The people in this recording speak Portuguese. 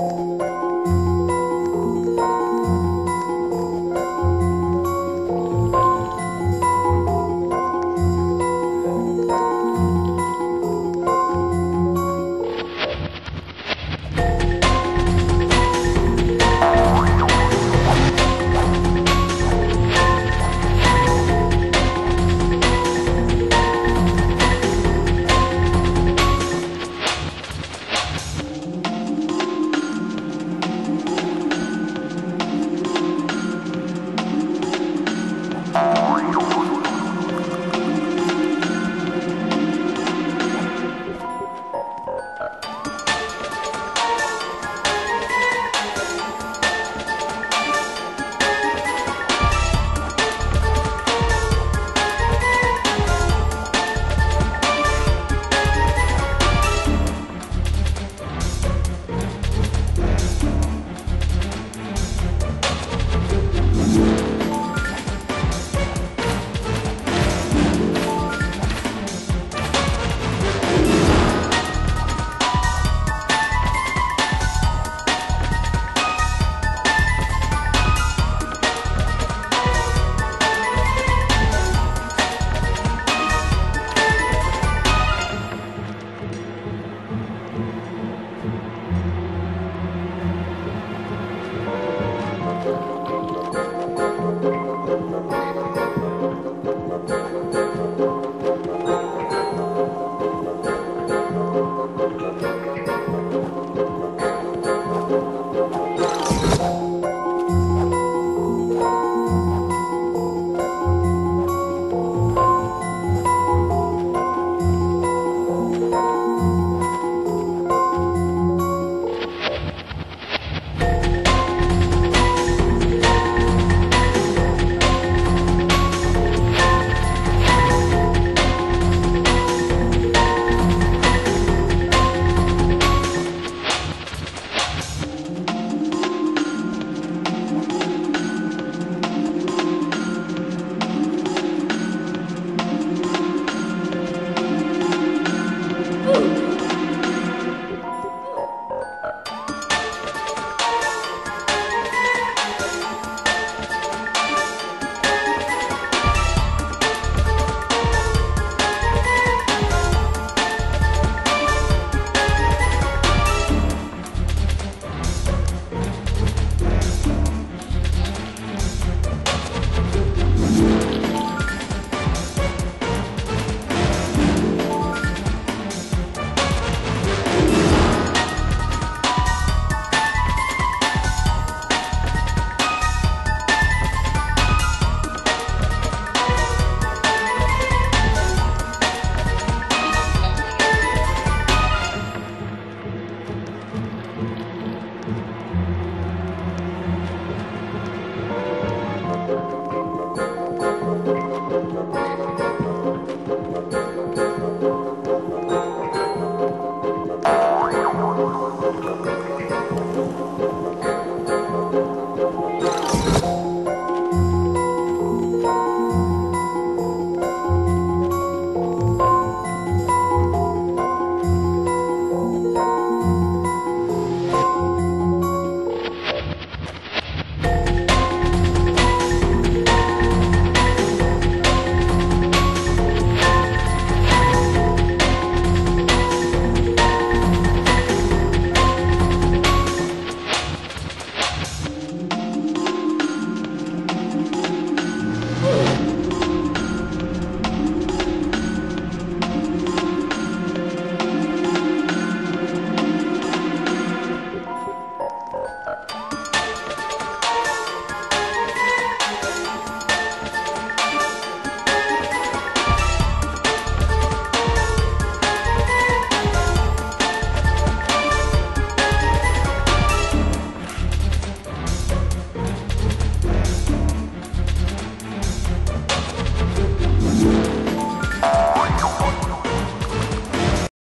Música